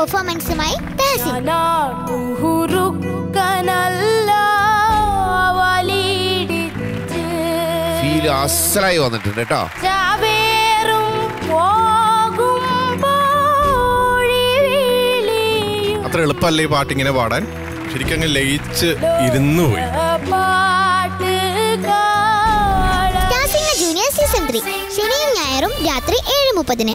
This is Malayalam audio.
പെർഫോമൻസുമായി താസിൻ ഞാനാട്ടുഹുറുക്കനല്ല ഫീൽ അസലായി വന്നിട്ടുണ്ട് കേട്ടോ. അത്ര എളുപ്പമല്ല ഈ പാട്ട് ഇങ്ങനെ പാടാൻ? ശരിക്കും അങ്ങ് ലയിച്ച് ഇരുന്നു പോയി. ജൂനിയർ സീസൺ ത്രീ ശനിയും ഞായറും രാത്രി ഏഴ് മുപ്പതിന്.